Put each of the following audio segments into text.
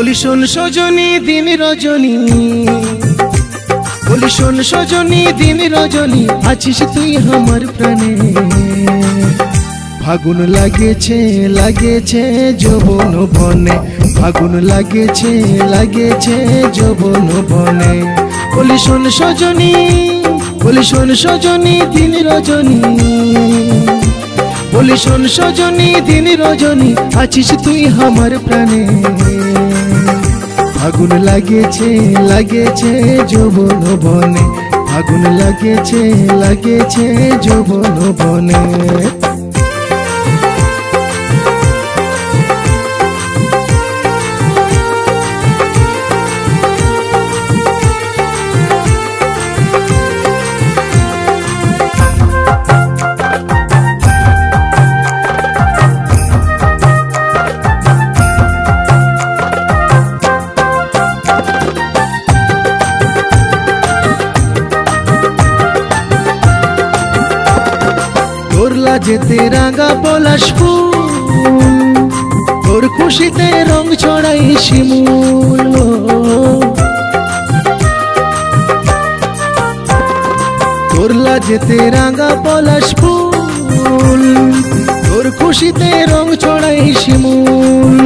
বলি শোন সজনী, দিন রজনী। বলি শোন সজনী, দিন রজনী, আছিস তুই আমার প্রাণে। ফাগুন লাগেছে লাগেছে যৌবন বনে। ফাগুন লাগেছে লাগেছে যৌবন বনে। বলি শোন সজনী, বলি শোন সজনী, দিন রজনী। বলি শোন সজনী, দিন রজনী, আছিস তুই আমার প্রাণে। ফাগুন লাগেছে লাগেছে যৌবন বনে। আগুন লাগেছে লাগেছে যৌবন বনে। লাজেতে রাঙা পলাশ তোর খুশিতে রং ছড়াই শিমুল তোর লাজেতে রাঙা পলাশ ফুল। তোর খুশিতে রং ছড়াই শিমুল।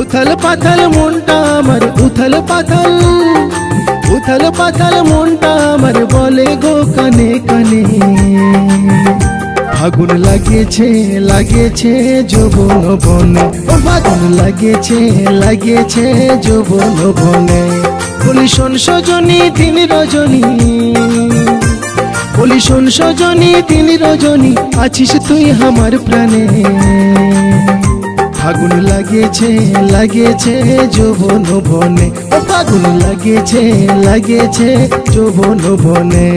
উথাল পাথাল মনটা আমার, উথাল পাথাল। উথাল পাথাল মনটা আমার বলে গো কানে কানে। ফাগুন লাগেছে লাগেছে যৌবন বনে। ও ফাগুন লাগেছে লাগেছে যৌবন বনে। বলি শোন সজনী, তিন রজনী। বলি শোন সজনী, তিন রজনী, আছিস তুই আমার প্রাণে। ফাগুন লাগেছে লাগেছে যৌবন বনে। ও ফাগুন লাগেছে লাগেছে যৌবন বনে।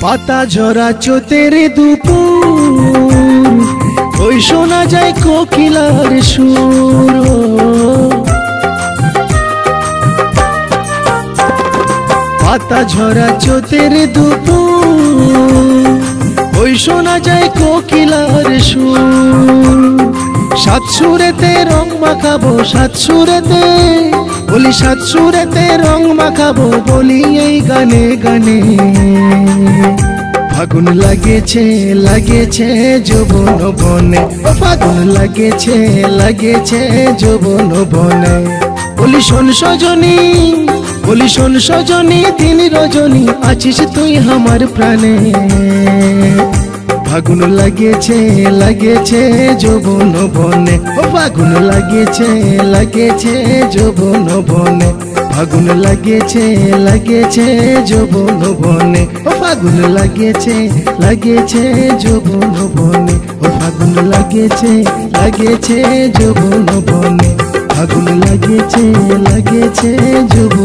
পাতা ঝরা চোতের দুপুর। ওই শোনা যায় কোকিলার সুর। পাতা ঝরা চোতের দুপুর। ওই শোনা যায় কোকিলার সুর। সাত সুরেতে রং মাখাবো, সাত সুরেতে বলি, সাত সুরেতে রং মাখাবো বলি এই গানে গানে। ফাগুন লাগেছে লাগেছে যৌবন বনে। ফাগুন লাগেছে লাগেছে যৌবন বনে। বলি, শোন সজনী, বলি, শোন সজনী তিন রজনী, আছিস তুই আমার প্রাণে। ফাগুন লাগেছে লাগেছে যৌবন বনে। ফাগুন লাগেছে লাগেছে যৌবন বনে। ফাগুন লাগেছে লাগেছে যৌবন বনে। ও ফাগুন লাগেছে লাগেছে যৌবন বনে। ও ফাগুন লাগেছে লাগেছে যৌবন বনে। ফাগুন লাগেছে লাগেছে বনে